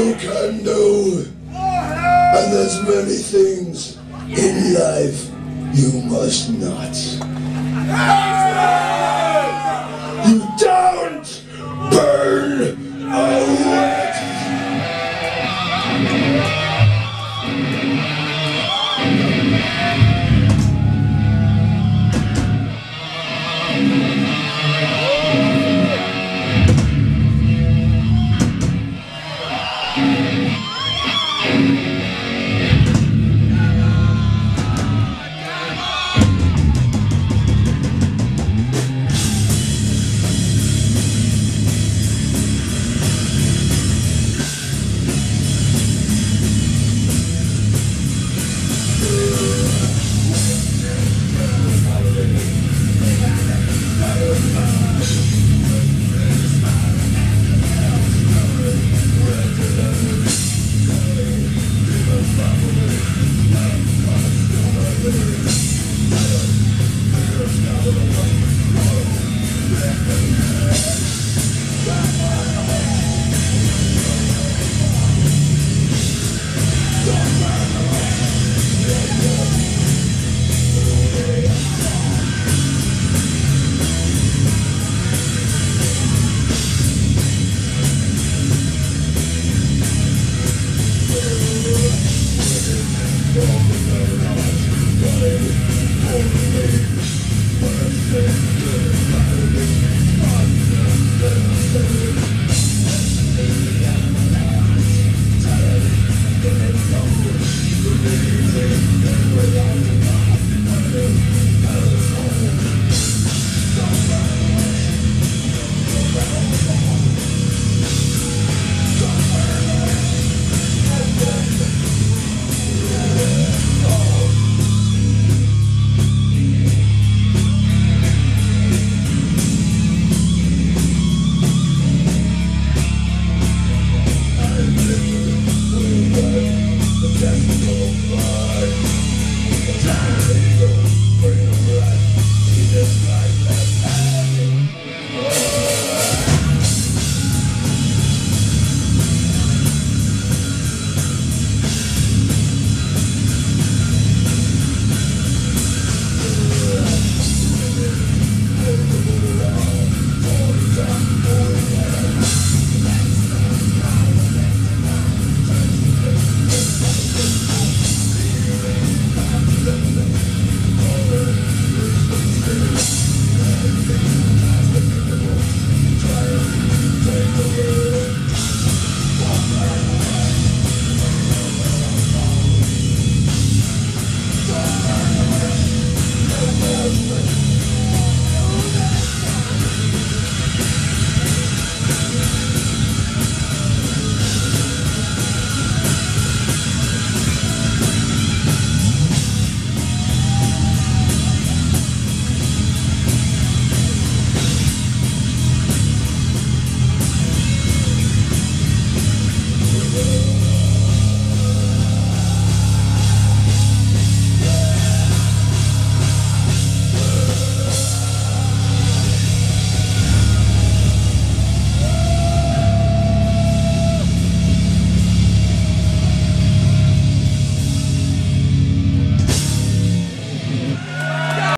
you can do. And there's many things in life you must not. るんです。